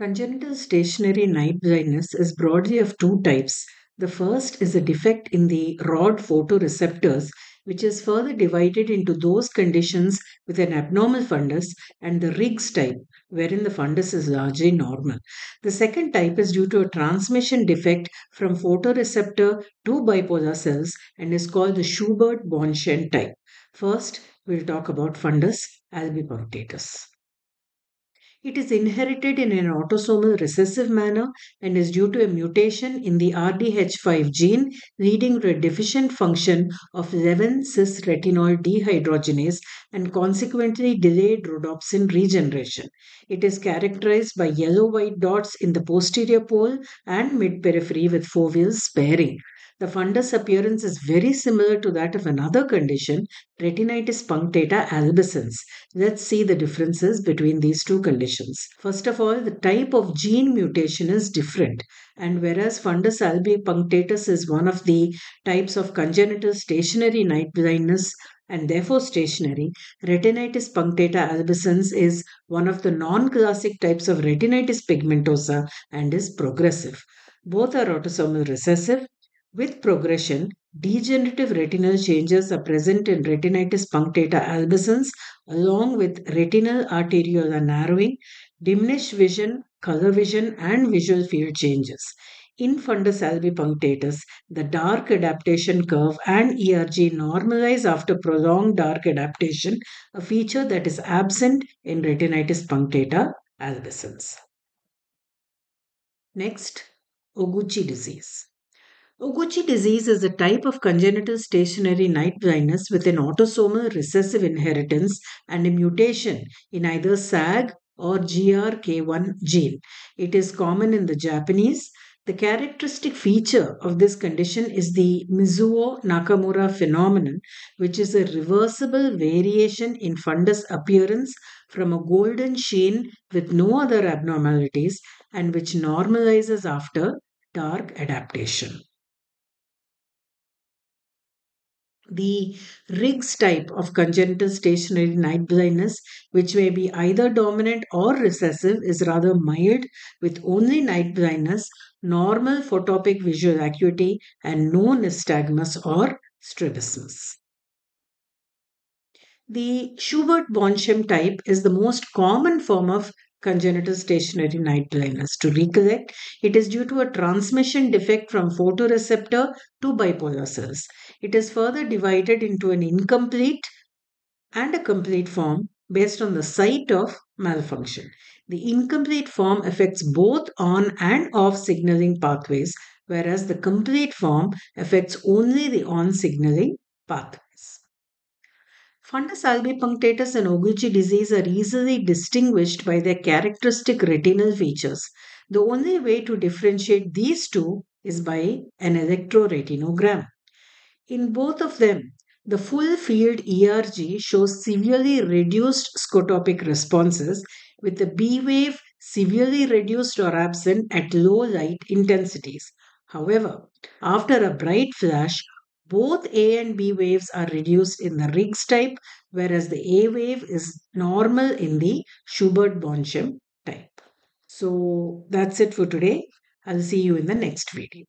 Congenital stationary night blindness is broadly of two types. The first is a defect in the rod photoreceptors, which is further divided into those conditions with an abnormal fundus and the Riggs type, wherein the fundus is largely normal. The second type is due to a transmission defect from photoreceptor to bipolar cells and is called the Schubert Bornschein type. First, we'll talk about fundus albipunctatus. It is inherited in an autosomal recessive manner and is due to a mutation in the RDH5 gene leading to a deficient function of 11 cis retinol dehydrogenase and consequently delayed rhodopsin regeneration. It is characterized by yellow white dots in the posterior pole and mid periphery with foveal sparing. The fundus appearance is very similar to that of another condition, retinitis punctata albescens. Let's see the differences between these two conditions. First of all, the type of gene mutation is different. And whereas fundus albipunctatus is one of the types of congenital stationary night blindness and therefore stationary, retinitis punctata albescens is one of the non-classic types of retinitis pigmentosa and is progressive. Both are autosomal recessive with progression, degenerative retinal changes are present in retinitis punctata albescens along with retinal arteriolar narrowing, diminished vision, color vision and visual field changes. In fundus albipunctatus, the dark adaptation curve and ERG normalize after prolonged dark adaptation, a feature that is absent in retinitis punctata albescens. Next, Oguchi disease. Oguchi disease is a type of congenital stationary night blindness with an autosomal recessive inheritance and a mutation in either SAG or GRK1 gene. It is common in the Japanese. The characteristic feature of this condition is the Mizuo Nakamura phenomenon, which is a reversible variation in fundus appearance from a golden sheen with no other abnormalities and which normalizes after dark adaptation. The Riggs type of congenital stationary night blindness, which may be either dominant or recessive, is rather mild with only night blindness, normal photopic visual acuity, and no nystagmus or strabismus. The Schubert-Bornschein type is the most common form of congenital stationary night blindness. To recollect, it is due to a transmission defect from photoreceptor to bipolar cells. It is further divided into an incomplete and a complete form based on the site of malfunction. The incomplete form affects both on and off signaling pathways, whereas the complete form affects only the on signaling pathway. Fundus albipunctatus and Oguchi disease are easily distinguished by their characteristic retinal features. The only way to differentiate these two is by an electroretinogram. In both of them, the full field ERG shows severely reduced scotopic responses with the B wave severely reduced or absent at low light intensities. However, after a bright flash, both A and B waves are reduced in the Riggs type, whereas the A wave is normal in the Schubert-Bornschein type. So that's it for today. I'll see you in the next video.